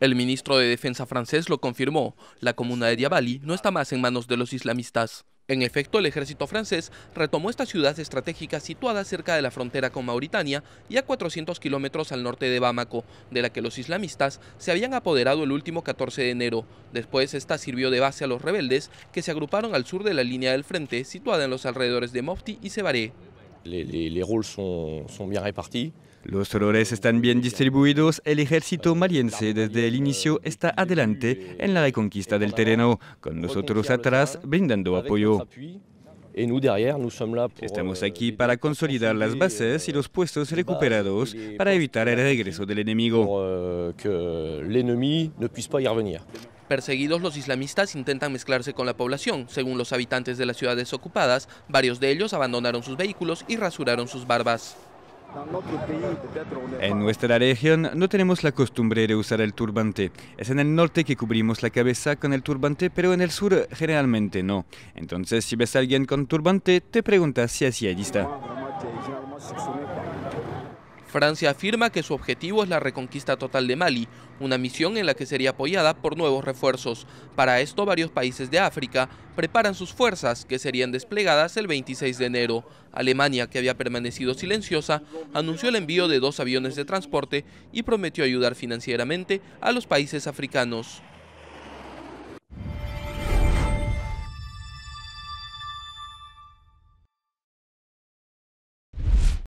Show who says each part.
Speaker 1: El ministro de Defensa francés lo confirmó. La comuna de Diabali no está más en manos de los islamistas. En efecto, el ejército francés retomó esta ciudad estratégica situada cerca de la frontera con Mauritania y a 400 kilómetros al norte de Bamako, de la que los islamistas se habían apoderado el último 14 de enero. Después, esta sirvió de base a los rebeldes que se agruparon al sur de la línea del frente, situada en los alrededores de Mofti y Sebaré.
Speaker 2: Los roles están bien distribuidos. El ejército maliense desde el inicio está adelante en la reconquista del terreno, con nosotros atrás brindando apoyo. Estamos aquí para consolidar las bases y los puestos recuperados para evitar el regreso del enemigo.
Speaker 1: Perseguidos, los islamistas intentan mezclarse con la población. Según los habitantes de las ciudades ocupadas, varios de ellos abandonaron sus vehículos y rasuraron sus barbas.
Speaker 2: En nuestra región no tenemos la costumbre de usar el turbante. Es en el norte que cubrimos la cabeza con el turbante, pero en el sur generalmente no. Entonces, si ves a alguien con turbante, te preguntas si es yihadista.
Speaker 1: Francia afirma que su objetivo es la reconquista total de Mali, una misión en la que sería apoyada por nuevos refuerzos. Para esto, varios países de África preparan sus fuerzas, que serían desplegadas el 26 de enero. Alemania, que había permanecido silenciosa, anunció el envío de dos aviones de transporte y prometió ayudar financieramente a los países africanos.